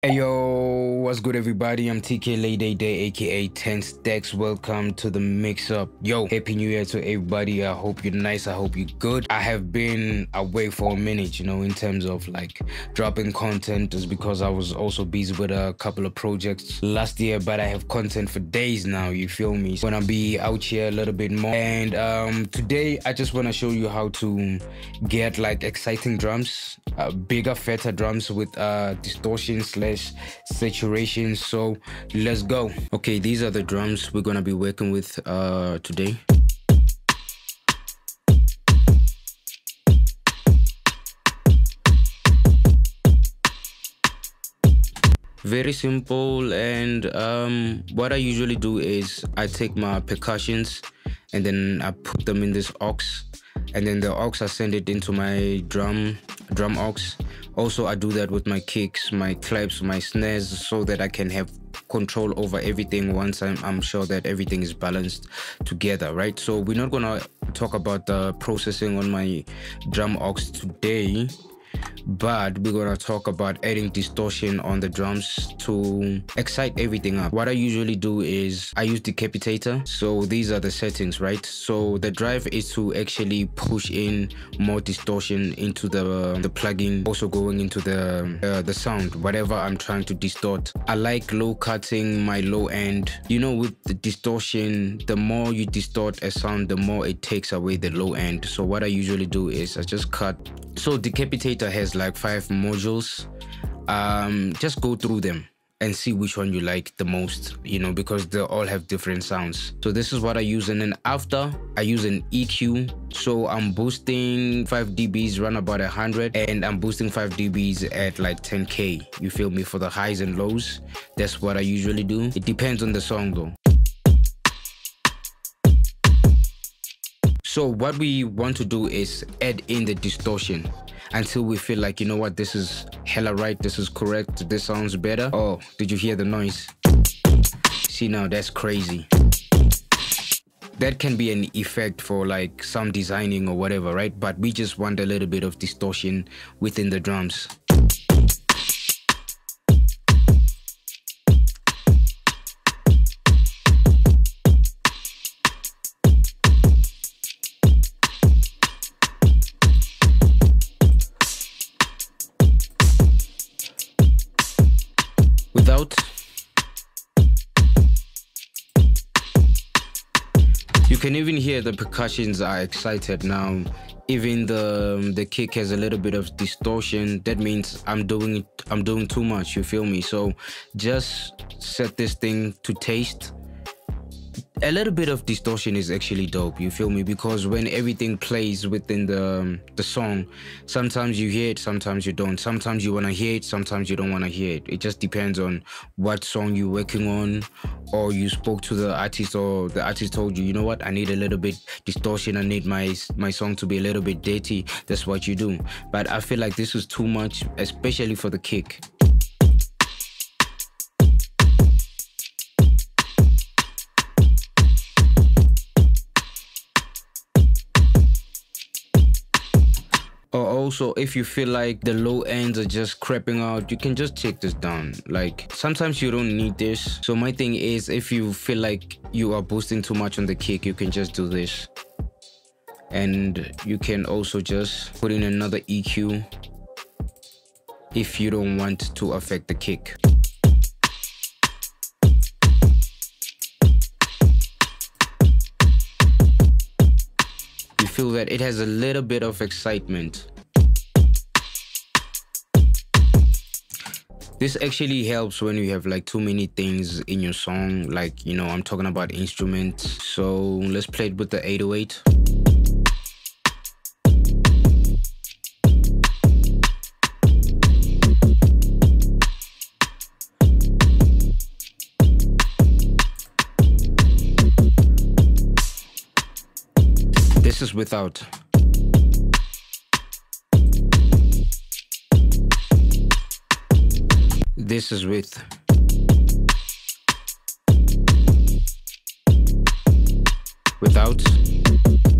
Hey yo, what's good everybody? I'm TK Lady Day, aka 10Staxx. Welcome to the mix up. Yo, happy new year to everybody. I hope you're nice. I hope you're good. I have been away for a minute, you know, in terms of like dropping content is because I was also busy with a couple of projects last year, but I have content for days now, you feel me? So gonna be out here a little bit more. And um today I just wanna show you how to get like exciting drums, uh, bigger, fatter drums with uh distortion slash saturation. So let's go. Okay, these are the drums we're gonna be working with uh, today. very simple and um, what i usually do is i take my percussions and then i put them in this aux and then the aux i send it into my drum drum aux. Also i do that with my kicks my claps my snares so that i can have control over everything once I'm, I'm sure that everything is balanced together right? So we're not gonna talk about the processing on my drum aux today but we're gonna talk about adding distortion on the drums to excite everything up. What I usually do is I use decapitator. So these are the settings, right? So the drive is to actually push in more distortion into the the plugin, also going into the uh, the sound, whatever I'm trying to distort. I like low cutting my low end. You know, with the distortion, the more you distort a sound, the more it takes away the low end. So what I usually do is I just cut. So decapitator has like five modules. Um, just go through them and see which one you like the most, you know, because they all have different sounds. So this is what I use. And then after I use an EQ. So I'm boosting 5 dBs run about 100 and I'm boosting 5 dBs at like 10K. You feel me? For the highs and lows. That's what I usually do. It depends on the song though. So what we want to do is add in the distortion until we feel like, you know what, this is hella right, this is correct, this sounds better. Oh, did you hear the noise? See now, that's crazy. That can be an effect for like some designing or whatever, right? But we just want a little bit of distortion within the drums. Can even hear the percussions are excited now. Even the um, the kick has a little bit of distortion. That means i'm doing it i'm doing too much you feel me? So just set this thing to taste a little bit of distortion is actually dope you feel me? Because when everything plays within the um, the song sometimes you hear it sometimes you don't. Sometimes you want to hear it sometimes you don't want to hear it. It just depends on what song you're working on or you spoke to the artist or the artist told you you know what? I need a little bit distortion. I need my my song to be a little bit dirty. That's what you do. But i feel like this is too much especially for the kick also if you feel like the low ends are just creeping out you can just take this down. Like sometimes you don't need this. So my thing is if you feel like you are boosting too much on the kick you can just do this. And you can also just put in another EQ if you don't want to affect the kick You feel that it has a little bit of excitement. This actually helps when you have like too many things in your song, like, you know, I'm talking about instruments. So let's play it with the 808. This is without. This is with. Without.